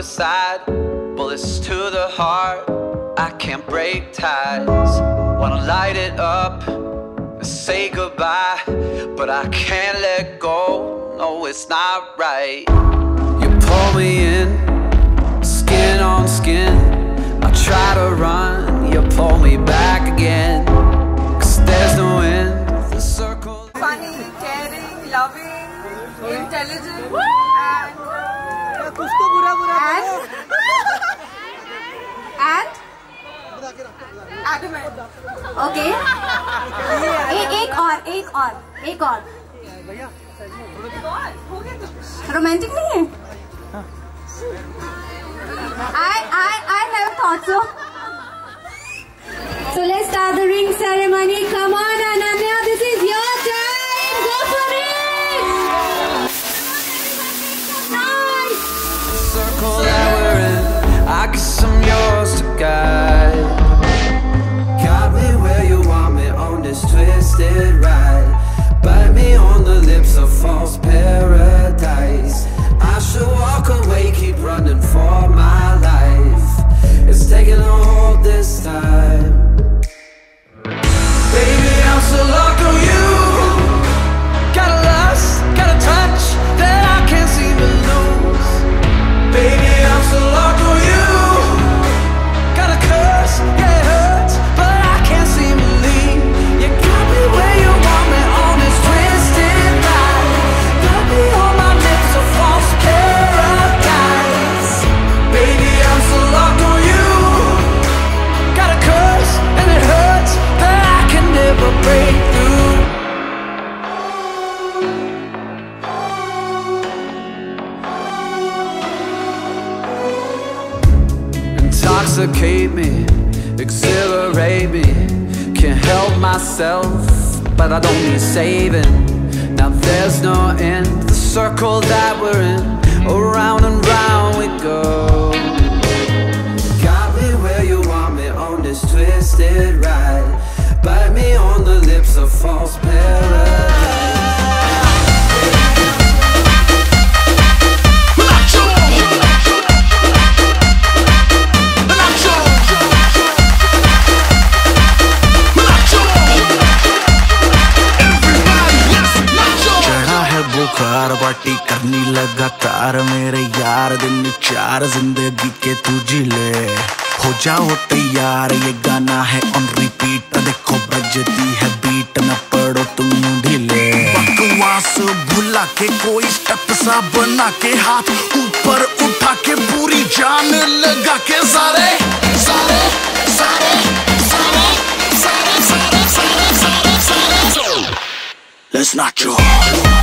foolish love is suicide. Bullets to the heart, I can't break ties. Wanna light it up and say goodbye, but I can't let go. No, it's not right. You pull me in, skin on skin. I try to run, you pull me back again. Cause there's no end, the circle. funny, caring, loving, intelligent, and okay एक एक और एक और एक और. Romantic नहीं है? I I I have thought so So let's start the ring ceremony. Come on, intoxicate me, exhilarate me. Can't help myself, but I don't need saving. Now there's no end to the circle that we're in. Around and round we go. Got me where you want me on this twisted ride. Bite me on the lips of false paradise. लगातार मेरे यार, दिन चार ज़िंदगी के तू जी ले हो जाओ तैयार, ये गाना है ऑन रिपीट देखो बजती है बीट न पड़ो तुम ढीले। बकवास भुला के कोई स्टेप सा बना के हाथ, ऊपर उठा के पूरी जान लगा के सारे। सारे सारे सारे सारे सारे सारे सारे सारे Let's not joke.